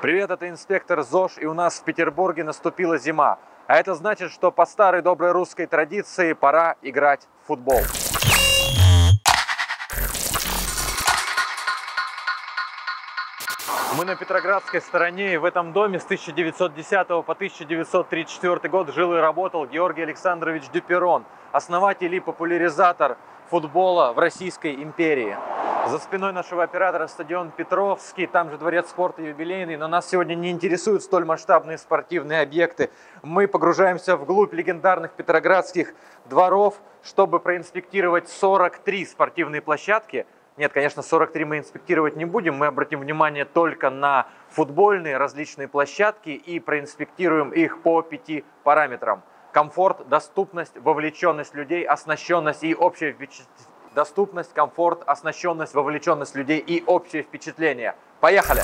Привет, это инспектор ЗОЖ, и у нас в Петербурге наступила зима. А это значит, что по старой доброй русской традиции пора играть в футбол. Мы на Петроградской стороне, и в этом доме с 1910 по 1934 год жил и работал Георгий Александрович Дюперон, основатель и популяризатор футбола в Российской империи. За спиной нашего оператора стадион Петровский, там же дворец спорта юбилейный, но нас сегодня не интересуют столь масштабные спортивные объекты. Мы погружаемся вглубь легендарных петроградских дворов, чтобы проинспектировать 43 спортивные площадки. Нет, конечно, 43 мы инспектировать не будем, мы обратим внимание только на футбольные различные площадки и проинспектируем их по пяти параметрам. Комфорт, доступность, вовлеченность людей, оснащенность и общее впечатление доступность, комфорт, оснащенность, вовлеченность людей и общее впечатление. Поехали!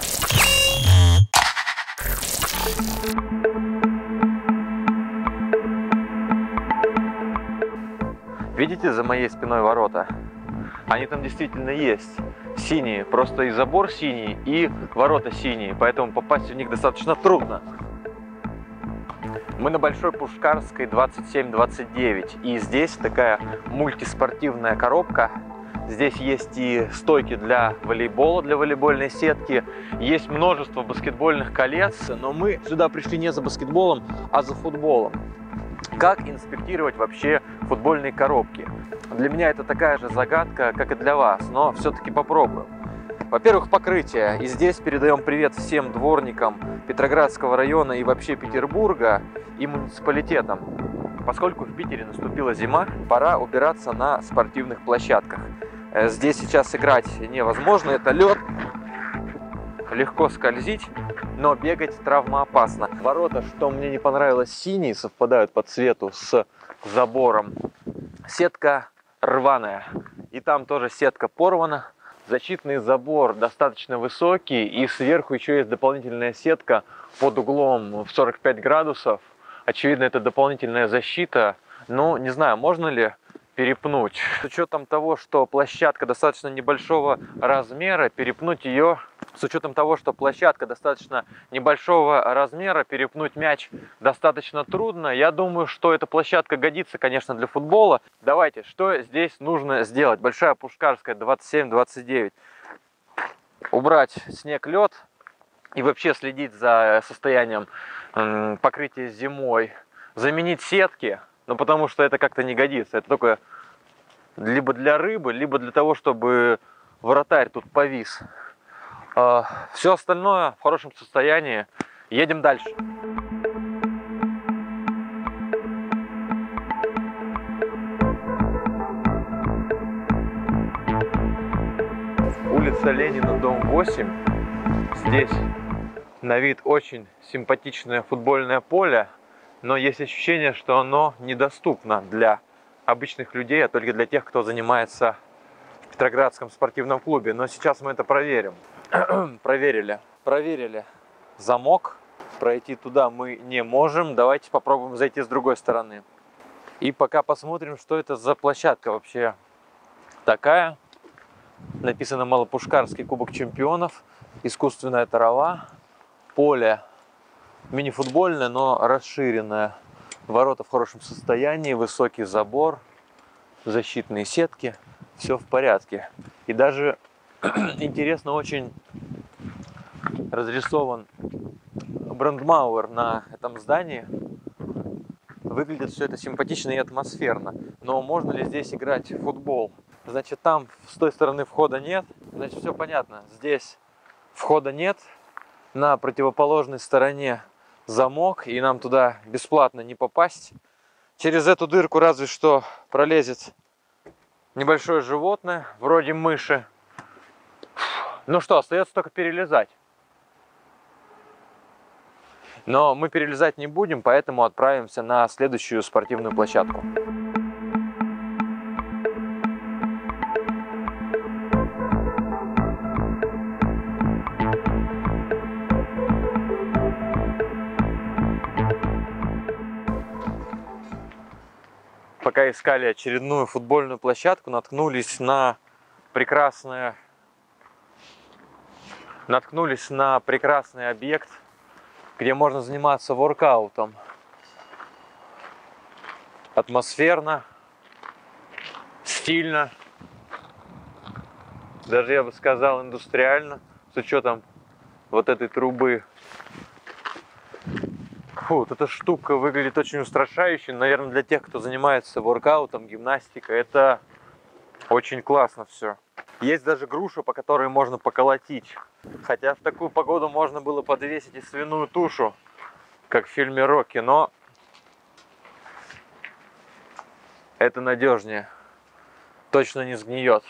Видите за моей спиной ворота? Они там действительно есть. Синие. Просто и забор синий, и ворота синие. Поэтому попасть в них достаточно трудно. Мы на Большой Пушкарской 27-29. И здесь такая мультиспортивная коробка. Здесь есть и стойки для волейбола, для волейбольной сетки. Есть множество баскетбольных колец. Но мы сюда пришли не за баскетболом, а за футболом. Как инспектировать вообще футбольные коробки? Для меня это такая же загадка, как и для вас, но все-таки попробуем. Во-первых, покрытие. И здесь передаем привет всем дворникам Петроградского района и вообще Петербурга и муниципалитетам. Поскольку в Питере наступила зима, пора убираться на спортивных площадках. Э, здесь сейчас играть невозможно, это лед, легко скользить, но бегать травмоопасно. Ворота, что мне не понравилось, синие совпадают по цвету с забором. Сетка рваная, и там тоже сетка порвана. Защитный забор достаточно высокий, и сверху еще есть дополнительная сетка под углом в 45 градусов. Очевидно, это дополнительная защита. Но не знаю, можно ли перепнуть. С учетом того, что площадка достаточно небольшого размера, перепнуть ее с учетом того, что площадка достаточно небольшого размера, перепнуть мяч достаточно трудно. Я думаю, что эта площадка годится, конечно, для футбола. Давайте, что здесь нужно сделать? Большая Пушкарская 27-29. Убрать снег, лед и вообще следить за состоянием покрытия зимой. Заменить сетки, ну потому что это как-то не годится. Это только либо для рыбы, либо для того, чтобы вратарь тут повис. А, Все остальное в хорошем состоянии. Едем дальше. Улица Ленина, дом 8. Здесь на вид очень симпатичное футбольное поле, но есть ощущение, что оно недоступно для обычных людей, а только для тех, кто занимается в Петроградском спортивном клубе. Но сейчас мы это проверим. проверили. Проверили замок. Пройти туда мы не можем. Давайте попробуем зайти с другой стороны. И пока посмотрим, что это за площадка вообще такая. Написано Малопушкарский кубок чемпионов. Искусственная трава. Поле мини-футбольное, но расширенное. Ворота в хорошем состоянии, высокий забор, защитные сетки. Все в порядке. И даже интересно очень разрисован брендмауэр на этом здании. Выглядит все это симпатично и атмосферно. Но можно ли здесь играть в футбол? Значит, там с той стороны входа нет. Значит, все понятно. Здесь входа нет. На противоположной стороне замок, и нам туда бесплатно не попасть. Через эту дырку разве что пролезет небольшое животное, вроде мыши. Ну что, остается только перелезать. Но мы перелезать не будем, поэтому отправимся на следующую спортивную площадку. Пока искали очередную футбольную площадку, наткнулись на прекрасное наткнулись на прекрасный объект, где можно заниматься воркаутом. Атмосферно, стильно, даже я бы сказал индустриально, с учетом вот этой трубы. Фу, вот эта штука выглядит очень устрашающе. Наверное, для тех, кто занимается воркаутом, гимнастикой, это очень классно все. Есть даже груша, по которой можно поколотить. Хотя в такую погоду можно было подвесить и свиную тушу, как в фильме Рокки, но это надежнее. Точно не сгниет.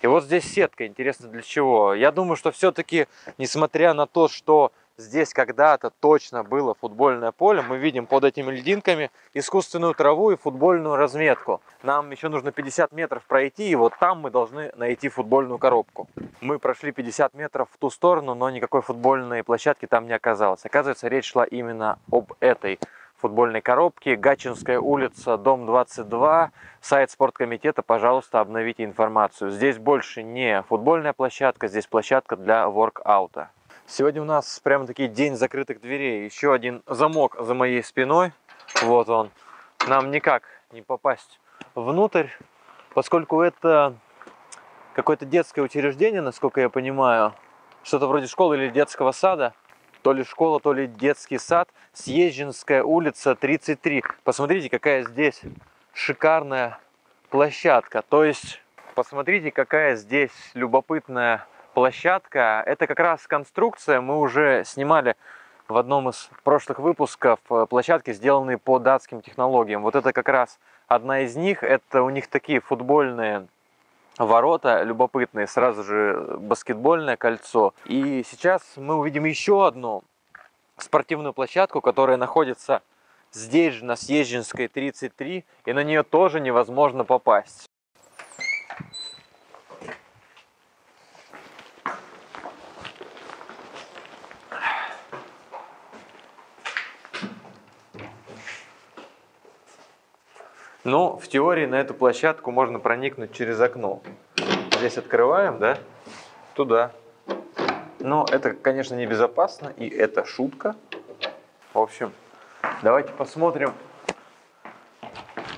И вот здесь сетка, интересно для чего. Я думаю, что все-таки, несмотря на то, что здесь когда-то точно было футбольное поле. Мы видим под этими льдинками искусственную траву и футбольную разметку. Нам еще нужно 50 метров пройти, и вот там мы должны найти футбольную коробку. Мы прошли 50 метров в ту сторону, но никакой футбольной площадки там не оказалось. Оказывается, речь шла именно об этой футбольной коробке. Гатчинская улица, дом 22, сайт спорткомитета, пожалуйста, обновите информацию. Здесь больше не футбольная площадка, здесь площадка для воркаута. Сегодня у нас прямо таки день закрытых дверей. Еще один замок за моей спиной. Вот он. Нам никак не попасть внутрь, поскольку это какое-то детское учреждение, насколько я понимаю. Что-то вроде школы или детского сада. То ли школа, то ли детский сад. Съезженская улица 33. Посмотрите, какая здесь шикарная площадка. То есть, посмотрите, какая здесь любопытная площадка. Это как раз конструкция, мы уже снимали в одном из прошлых выпусков э, площадки, сделанные по датским технологиям. Вот это как раз одна из них. Это у них такие футбольные ворота любопытные, сразу же баскетбольное кольцо. И сейчас мы увидим еще одну спортивную площадку, которая находится здесь же, на Съезженской 33, и на нее тоже невозможно попасть. Но в теории на эту площадку можно проникнуть через окно. Здесь открываем, да, туда. Но это, конечно, небезопасно, и это шутка. В общем, давайте посмотрим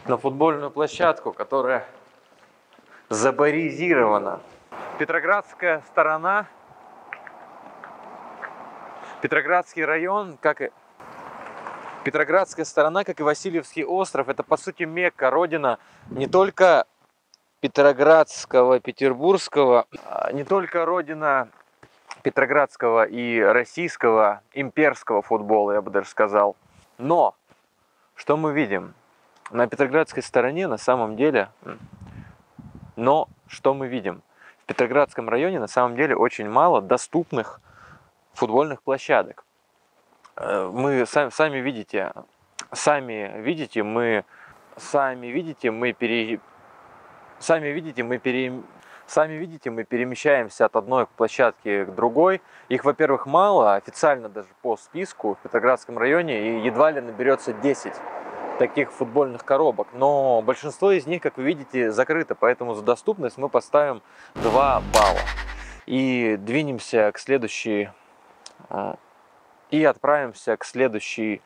на футбольную площадку, которая забаризирована. Петроградская сторона, Петроградский район, как и Петроградская сторона, как и Васильевский остров, это по сути Мекка, родина не только Петроградского, Петербургского, а не только родина Петроградского и российского имперского футбола, я бы даже сказал. Но что мы видим? На Петроградской стороне на самом деле, но что мы видим? В Петроградском районе на самом деле очень мало доступных футбольных площадок. Э, мы сами, сами видите, сами видите, мы сами видите, мы пере, сами видите, мы пере, сами видите, мы перемещаемся от одной площадки к другой. Их, во-первых, мало, официально даже по списку в Петроградском районе, и едва ли наберется 10 таких футбольных коробок. Но большинство из них, как вы видите, закрыто, поэтому за доступность мы поставим 2 балла. И двинемся к следующей а, и отправимся к следующей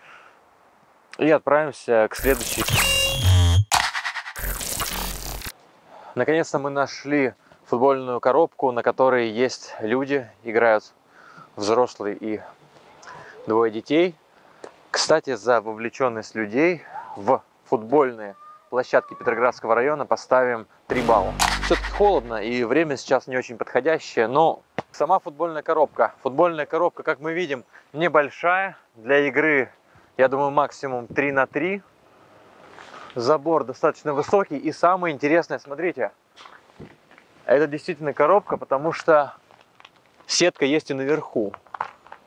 и отправимся к следующей наконец-то мы нашли футбольную коробку на которой есть люди играют взрослые и двое детей кстати за вовлеченность людей в футбольные площадки Петроградского района поставим 3 балла. Все-таки холодно и время сейчас не очень подходящее, но Сама футбольная коробка. Футбольная коробка, как мы видим, небольшая. Для игры, я думаю, максимум 3 на 3. Забор достаточно высокий. И самое интересное, смотрите, это действительно коробка, потому что сетка есть и наверху.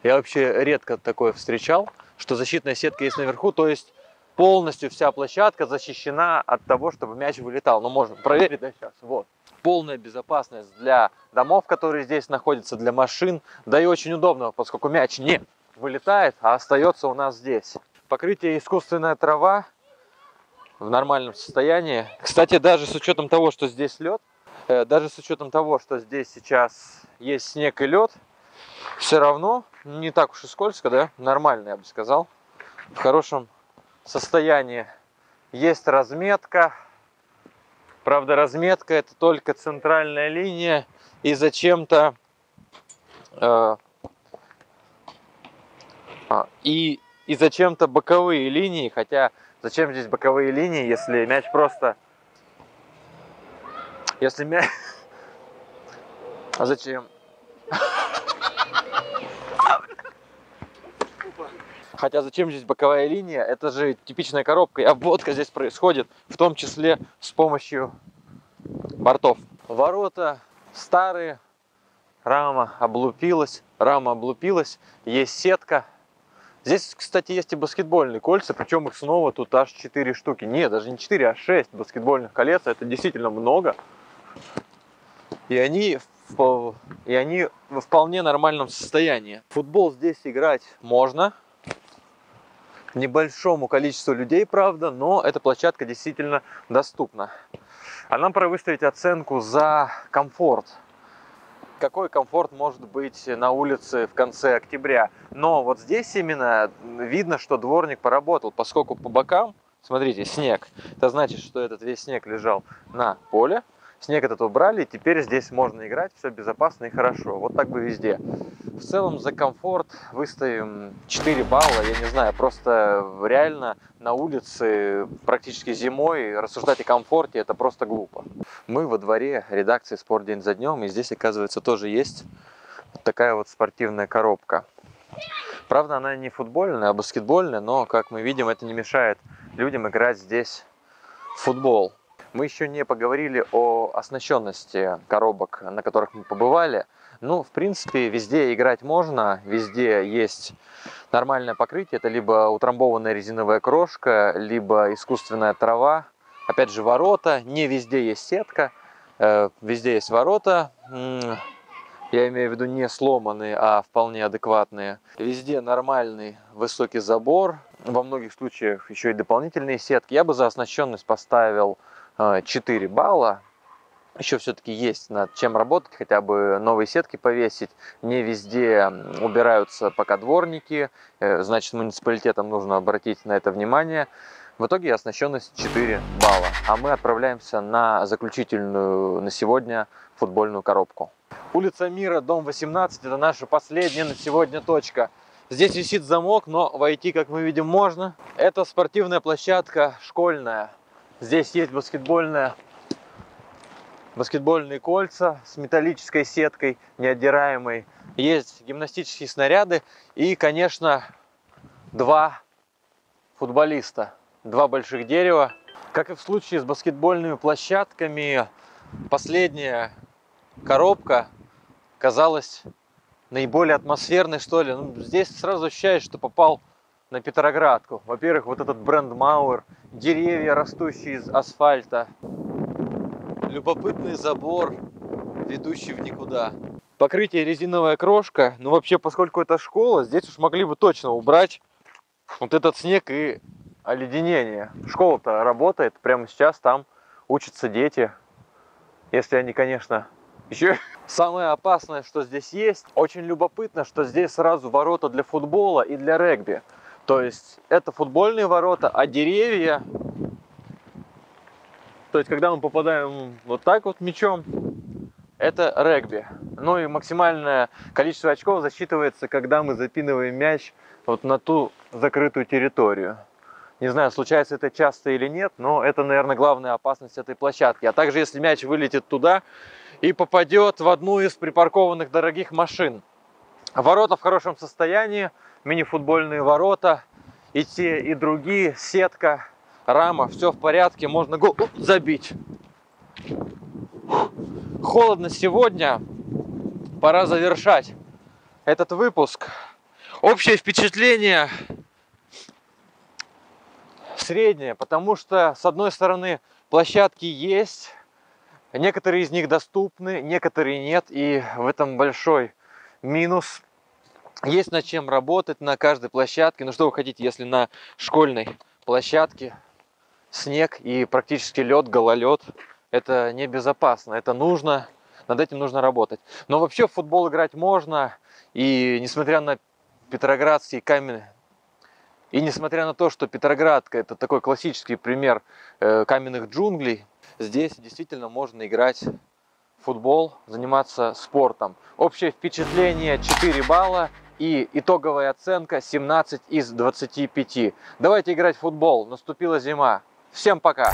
Я вообще редко такое встречал, что защитная сетка есть наверху, то есть полностью вся площадка защищена от того, чтобы мяч вылетал. Ну, можно проверить, да, сейчас, вот полная безопасность для домов, которые здесь находятся, для машин, да и очень удобно, поскольку мяч не вылетает, а остается у нас здесь. Покрытие искусственная трава в нормальном состоянии. Кстати, даже с учетом того, что здесь лед, Э, даже с учетом того, что здесь сейчас есть снег и лед, все равно не так уж и скользко, да? Нормально, я бы сказал. В хорошем состоянии. Есть разметка. Правда, разметка это только центральная линия. И зачем-то... Э, а, и, и зачем-то боковые линии. Хотя, зачем здесь боковые линии, если мяч просто... Если мяч... А зачем? Хотя зачем здесь боковая линия? Это же типичная коробка. И обводка здесь происходит, в том числе с помощью бортов. Ворота старые, рама облупилась, рама облупилась, есть сетка. Здесь, кстати, есть и баскетбольные кольца, причем их снова тут аж 4 штуки. Нет, даже не 4, а 6 баскетбольных колец. Это действительно много. И они, и они в вполне нормальном состоянии. Футбол здесь играть можно, небольшому количеству людей, правда, но эта площадка действительно доступна. А нам пора выставить оценку за комфорт. Какой комфорт может быть на улице в конце октября. Но вот здесь именно видно, что дворник поработал, поскольку по бокам, смотрите, снег. Это значит, что этот весь снег лежал на поле, Снег этот убрали, теперь здесь можно играть, все безопасно и хорошо. Вот так бы везде. В целом за комфорт выставим 4 балла, я не знаю, просто реально на улице практически зимой рассуждать о комфорте это просто глупо. Мы во дворе редакции «Спорт день за днем», и здесь, оказывается, тоже есть вот такая вот спортивная коробка. Правда, она не футбольная, а баскетбольная, но, как мы видим, это не мешает людям играть здесь в футбол. Мы еще не поговорили о оснащенности коробок, на которых мы побывали. Ну, в принципе, везде играть можно, везде есть нормальное покрытие. Это либо утрамбованная резиновая крошка, либо искусственная трава. Опять же, ворота. Не везде есть сетка, э, везде есть ворота. Я имею в виду не сломанные, а вполне адекватные. Везде нормальный высокий забор. Во многих случаях еще и дополнительные сетки. Я бы за оснащенность поставил 4 а, балла. Еще все-таки есть над чем работать, хотя бы новые сетки повесить. Не везде убираются пока дворники, э, значит муниципалитетам нужно обратить на это внимание. В итоге оснащенность 4 балла. А мы отправляемся на заключительную на сегодня футбольную коробку. Улица Мира, дом 18, это наша последняя на сегодня точка. Здесь висит замок, но войти, как мы видим, можно. Это спортивная площадка школьная. Здесь есть баскетбольная, баскетбольные кольца с металлической сеткой неотдираемой. Есть гимнастические снаряды и, конечно, два футболиста. Два больших дерева. Как и в случае с баскетбольными площадками, последняя коробка казалась наиболее атмосферной, что ли. Ну, здесь сразу ощущаешь, что попал на Петроградку. Во-первых, вот этот бренд Мауэр, деревья, растущие из асфальта, любопытный забор, ведущий в никуда. Покрытие резиновая крошка. Ну вообще, поскольку это школа, здесь уж могли бы точно убрать вот этот снег и оледенение. Школа-то работает, прямо сейчас там учатся дети. Если они, конечно, еще самое опасное, что здесь есть, очень любопытно, что здесь сразу ворота для футбола и для регби. То есть это футбольные ворота, а деревья... То есть когда мы попадаем вот так вот мячом, это регби. Ну и максимальное количество очков засчитывается, когда мы запинываем мяч вот на ту закрытую территорию. Не знаю, случается это часто или нет, но это, наверное, главная опасность этой площадки. А также, если мяч вылетит туда и попадет в одну из припаркованных дорогих машин. Ворота в хорошем состоянии, мини-футбольные ворота, и те, и другие, сетка, рама, все в порядке, можно гол забить. Холодно сегодня, пора завершать этот выпуск. Общее впечатление среднее, потому что, с одной стороны, площадки есть, некоторые из них доступны, некоторые нет, и в этом большой минус есть над чем работать на каждой площадке. Ну что вы хотите, если на школьной площадке снег и практически лед, гололед, это небезопасно, это нужно, над этим нужно работать. Но вообще в футбол играть можно, и несмотря на Петроградский камень, и несмотря на то, что Петроградка это такой классический пример э, каменных джунглей, здесь действительно можно играть в футбол, заниматься спортом. Общее впечатление 4 балла и итоговая оценка 17 из 25. Давайте играть в футбол, наступила зима. Всем пока!